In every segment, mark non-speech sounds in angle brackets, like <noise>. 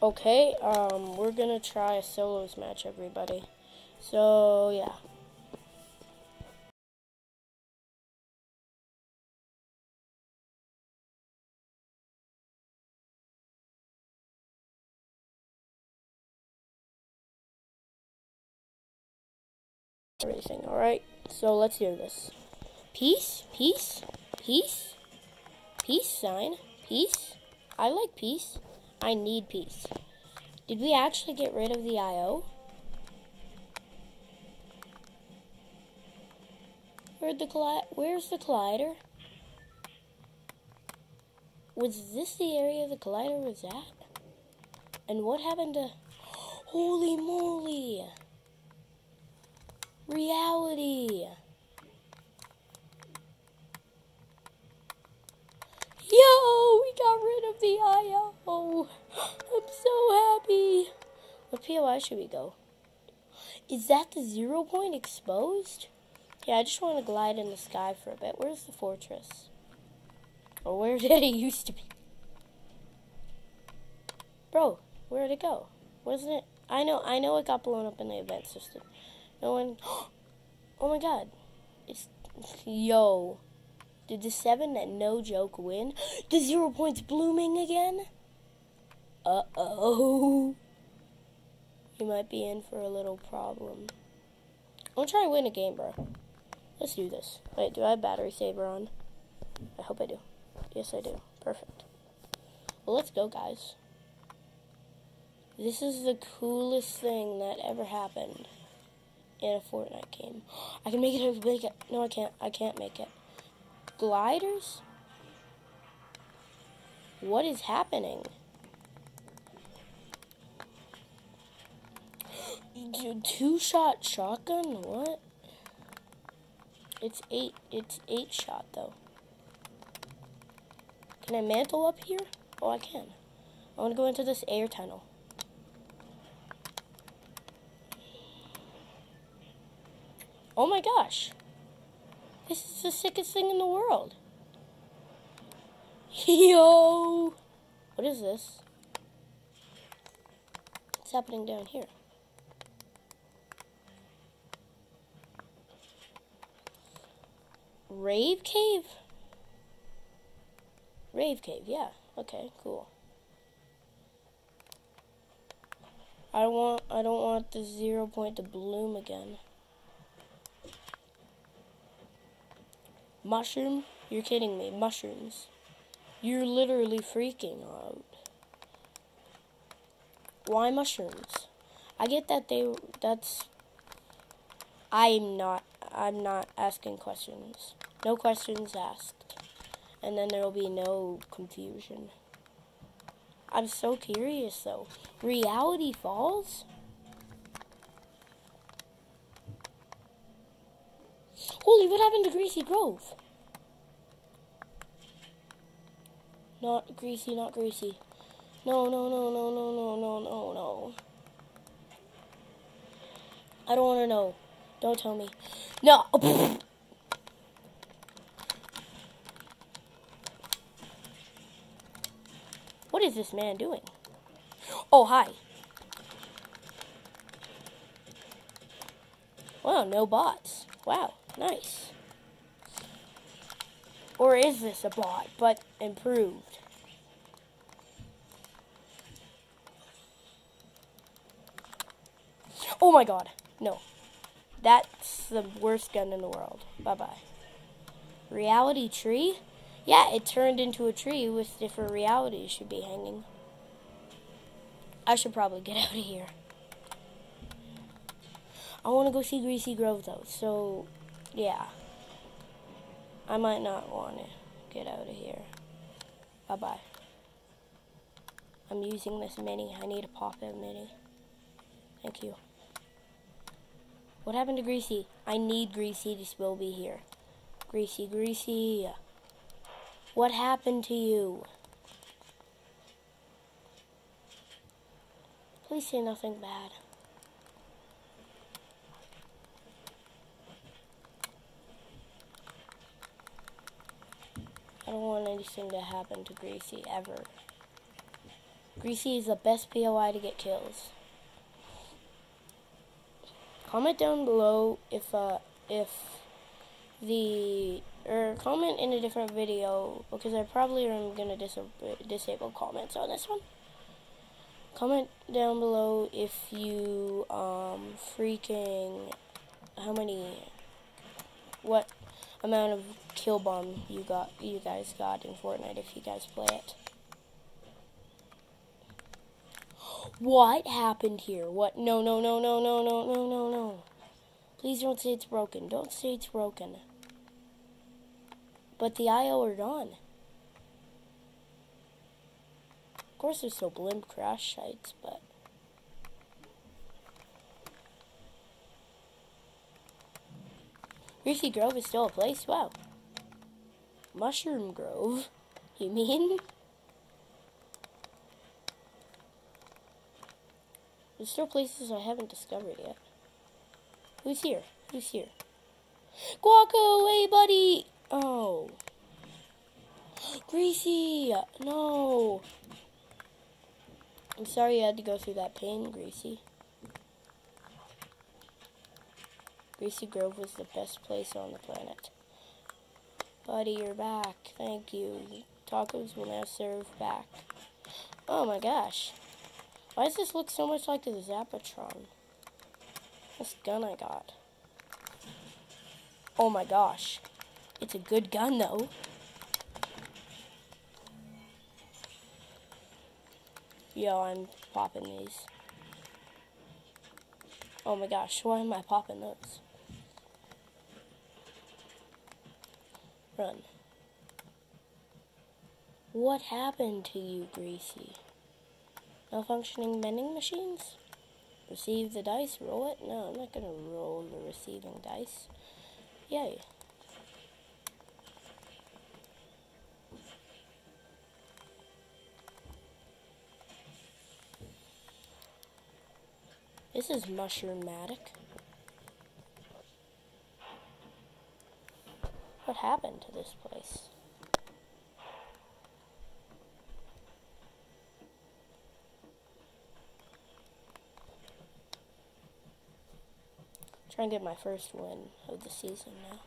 Okay, um, we're gonna try a solos match, everybody. So, yeah. Racing, alright? So, let's do this. Peace, peace, peace, peace sign, peace. I like peace. I need peace. Did we actually get rid of the IO? Where'd the colli Where's the collider? Was this the area the collider was at? And what happened to... <gasps> Holy moly! Reality! Yo, we got rid of the IO. I'm so happy. What POI should we go? Is that the zero point exposed? Yeah, I just want to glide in the sky for a bit. Where's the fortress? Or where <laughs> did it used to be? Bro, where'd it go? Wasn't it? I know, I know it got blown up in the event system. No one. <gasps> Oh my god. It's. Yo. Did the seven that no joke win? <gasps> The zero points blooming again? Uh oh. You might be in for a little problem. I'm gonna try to win a game, bro. Let's do this. Wait, do I have battery saver on? I hope I do. Yes, I do. Perfect. Well, let's go, guys. This is the coolest thing that ever happened in a Fortnite game. <gasps> I can make it, I can make it. No, I can't. I can't make it. Gliders? What is happening? Two shot shotgun? What? It's eight. It's eight shot though. Can I mantle up here? Oh, I can. I want to go into this air tunnel. Oh my gosh. This is the sickest thing in the world. <laughs> Yo! What is this? What's happening down here? Rave Cave? Rave Cave, yeah. Okay, cool. I want I don't want the zero point to bloom again. Mushroom? You're kidding me. Mushrooms. You're literally freaking out. Why mushrooms? I get that they that's I'm not I'm not asking questions. No questions asked. And then there will be no confusion. I'm so curious though. Reality Falls? Holy, what happened to Greasy Grove? Not Greasy, not Greasy. No, no, no, no, no, no, no, no, no. I don't want to know. Don't tell me. No. <laughs> What is this man doing? Oh, hi. Wow, no bots. Wow, nice. Or is this a bot, but improved? Oh my god, no. That's the worst gun in the world. Bye-bye. Reality tree? Yeah, it turned into a tree with different realities should be hanging. I should probably get <laughs> out of here. I want to go see Greasy Grove though, so yeah. I might not want to get out of here. Bye-bye. I'm using this mini. I need a pop-in mini. Thank you. What happened to Greasy? I need Greasy to still be here. Greasy, Greasy. What happened to you? Please say nothing bad. I don't want anything to happen to Gracie ever. Greasy is the best POI to get kills. Comment down below if uh, if the or comment in a different video because I probably am gonna dis disable comments on this one. Comment down below if you um freaking how many what amount of kill bomb you got you guys got in Fortnite if you guys play it. What happened here? What? No, no, no, no, no, no, no, no, no. Please don't say it's broken. Don't say it's broken. But the IO are gone. Of course, there's no blimp crash sites, but. Greasy Grove is still a place? Wow. Mushroom Grove? <laughs> You mean? There's still places I haven't discovered yet. Who's here? Who's here? Guaco, away, buddy! Oh. Greasy! No! I'm sorry you had to go through that pain, Greasy. Greasy Grove was the best place on the planet. Buddy, you're back. Thank you. Tacos will now serve back. Oh my gosh. Why does this look so much like the Zapotron? This gun I got. Oh my gosh. It's a good gun though. Yo, I'm popping these. Oh my gosh, why am I popping those? Run. What happened to you, Greasy? Malfunctioning vending machines? Receive the dice, roll it? No, I'm not gonna roll the receiving dice. Yay. This is Mushroom-matic. What happened to this place? Try and get my first win of the season now.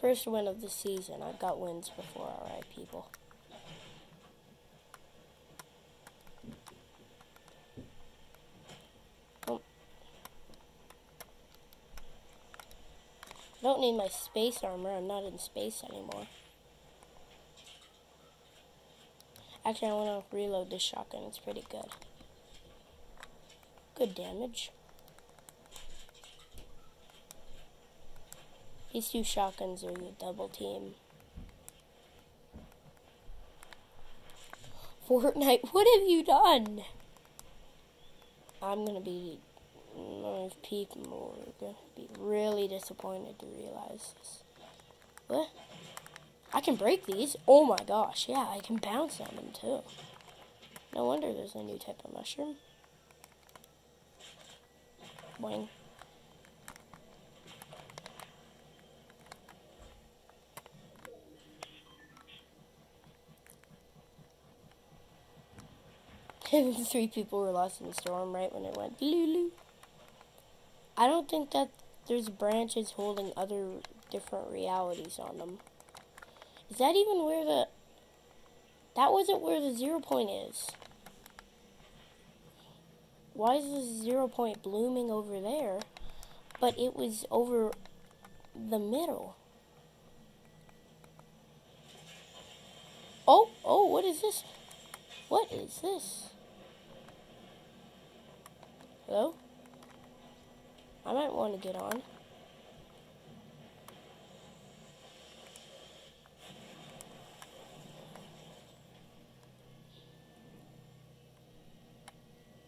First win of the season. I've got wins before, alright, people. Oh. I don't need my space armor. I'm not in space anymore. Actually, I want to reload this shotgun. It's pretty good. Good damage. These two shotguns are the double team. Fortnite, <laughs> what have you done? I'm gonna be, if people are gonna be really disappointed to realize this. What? I can break these? Oh my gosh, yeah, I can bounce on them too. No wonder there's a new type of mushroom. Boing. <laughs> three people were lost in the storm right when it went lulu. I don't think that there's branches holding other different realities on them. Is that even where the... That wasn't where the zero point is. Why is the zero point blooming over there? But it was over the middle. Oh, oh, what is this? What is this? Hello? I might want to get on.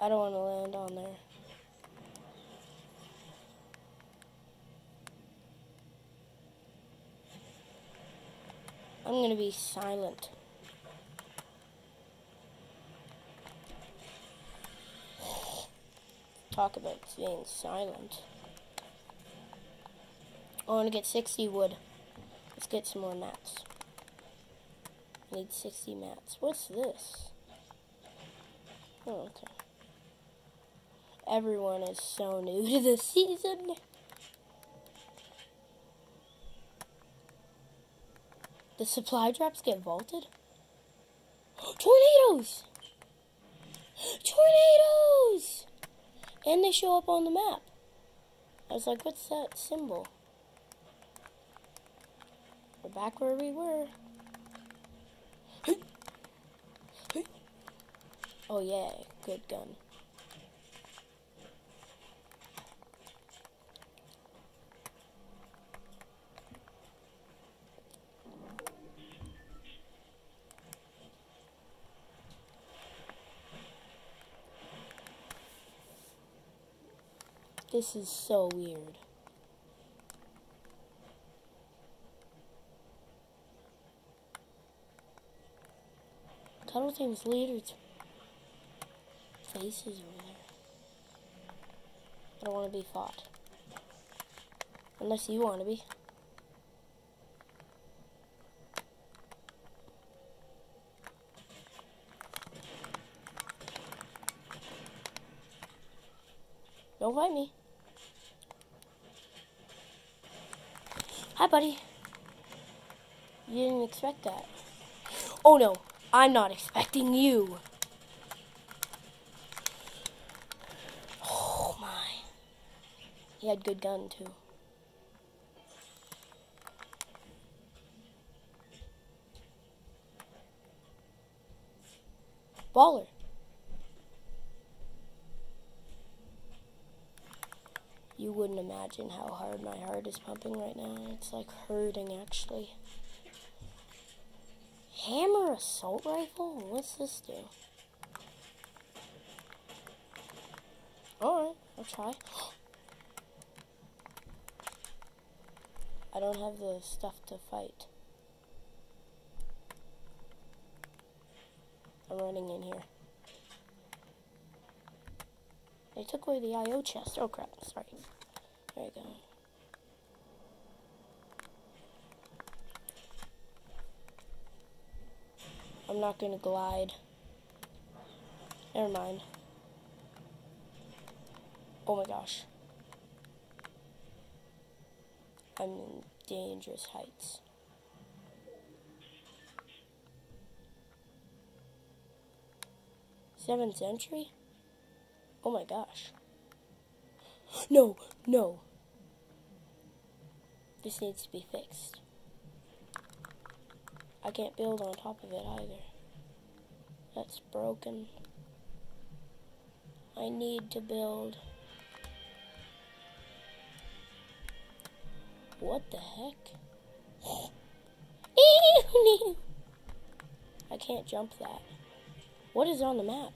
I don't want to land on there. I'm going to be silent. Talk about being silent. I want to get 60 wood. Let's get some more mats. I need 60 mats. What's this? Oh, okay. Everyone is so <laughs> new to the season. The supply drops get vaulted? <gasps> Tornadoes! Tornadoes! And they show up on the map. I was like, what's that symbol? We're back where we were. <gasps> Oh yeah, good gun. This is so weird. Tunnel Team's leader's faces over there. I don't want to be fought. Unless you want to be. Don't fight me. Hi, buddy. You didn't expect that. Oh no, I'm not expecting you. Oh my. He had good gun too. Baller. You wouldn't imagine how hard my heart is pumping right now. It's like hurting actually. Hammer assault rifle? What's this do? Alright, I'll try. <gasps> I don't have the stuff to fight. I'm running in here. They took away the IO chest. Oh crap, sorry. There you go. I'm not gonna glide. Never mind. Oh my gosh. I'm in dangerous heights. Seventh century? Oh my gosh. <gasps> No, no. This needs to be fixed. I can't build on top of it either. That's broken. I need to build. What the heck? <laughs> I can't jump that. What is on the map?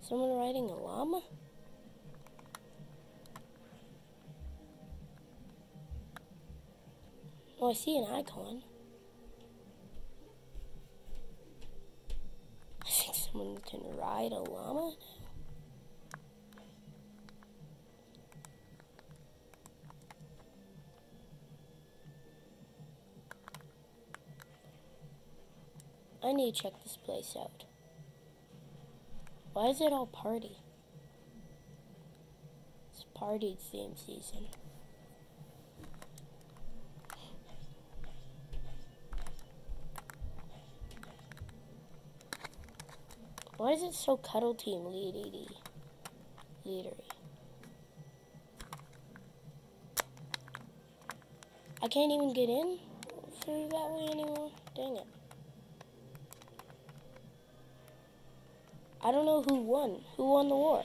Someone riding a llama? Oh, I see an icon. I think someone can ride a llama. I need to check this place out. Why is it all party? It's party theme season. Why is it so cuddle team leadery? Leadery. I can't even get in through that way anymore. Dang it. I don't know who won. Who won the war?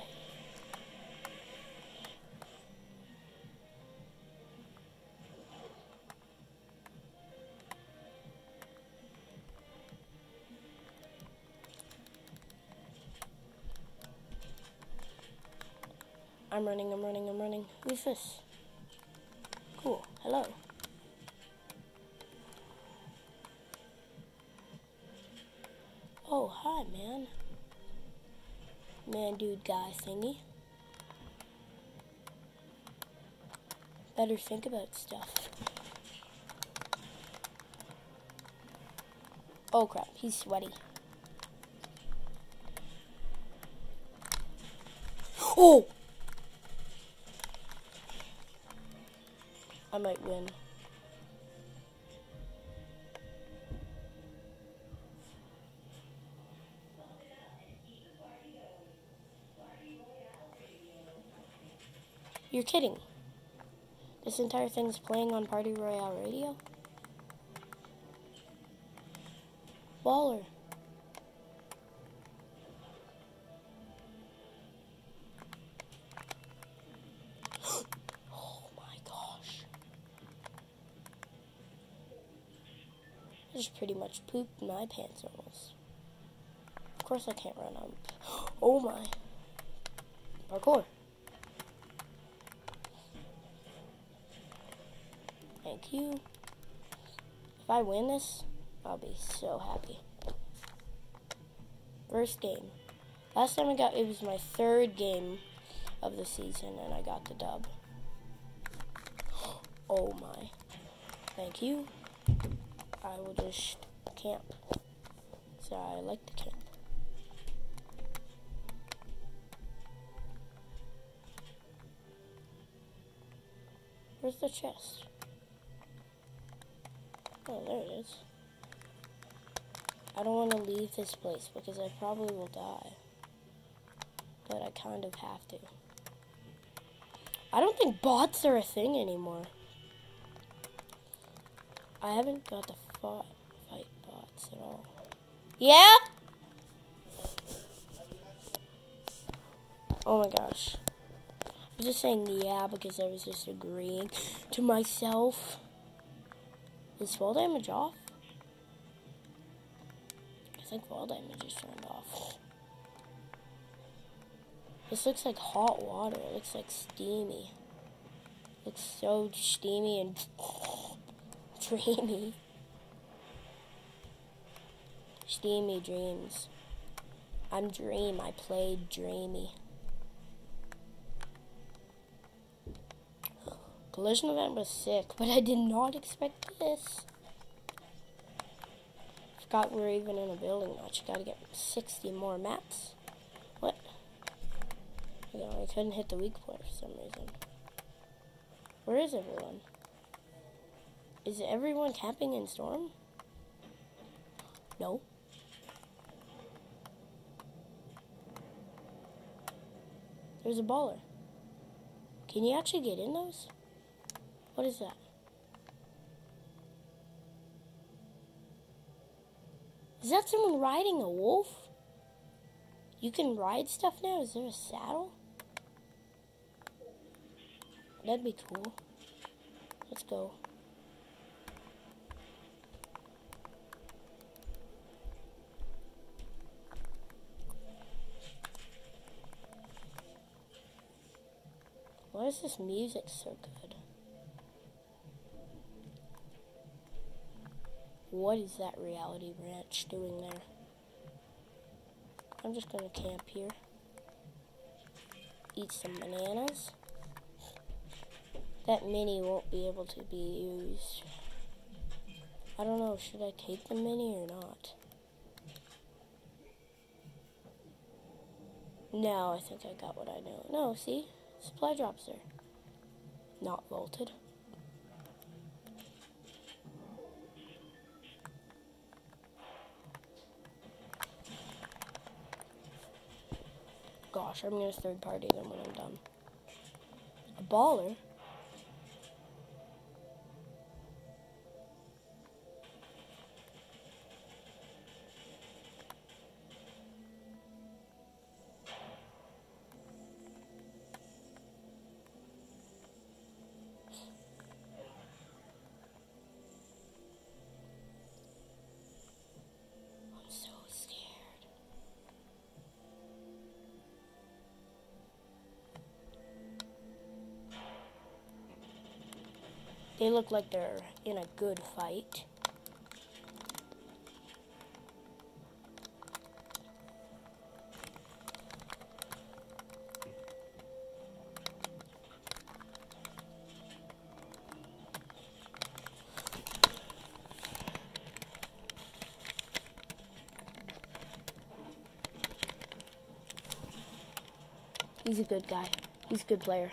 I'm running, I'm running, I'm running. Who's this? Cool. Hello. Oh, hi, man man dude guy thingy. Better think about stuff. Oh crap, he's sweaty. Oh! Might win. You're kidding. This entire thing's playing on Party Royale Radio? Baller. Pretty much pooped my pants almost. Of course I can't run up. <gasps> Oh my. Parkour. Thank you. If I win this, I'll be so happy. First game. Last time I got, it was my third game of the season, and I got the dub. <gasps> Oh my. Thank you. I will just camp. So I like to camp. Where's the chest? Oh, there it is. I don't want to leave this place because I probably will die. But I kind of have to. I don't think bots are a thing anymore. I haven't got the fight, fight bots at all. Yeah? Oh my gosh. I was just saying yeah because I was just agreeing to myself. Is fall damage off? I think fall damage is turned off. This looks like hot water. It looks like steamy. It looks so steamy and dreamy. Steamy dreams. I'm Dream. I played Dreamy. Collision event was sick, but I did not expect this. Forgot we are even in a building match. Gotta get 60 more mats. What? You know, I couldn't hit the weak point for some reason. Where is everyone? Is everyone camping in Storm? No. There's a baller. Can you actually get in those? What is that? Is that someone riding a wolf? You can ride stuff now? Is there a saddle? That'd be cool. Let's go. Why is this music so good? What is that reality ranch doing there? I'm just gonna camp here. Eat some bananas. That mini won't be able to be used. I don't know, should I take the mini or not? No, I think I got what I know. No, see? Supply drops there. Not vaulted. Gosh, I'm gonna third party them when I'm done. A baller? They look like they're in a good fight. He's a good guy. He's a good player.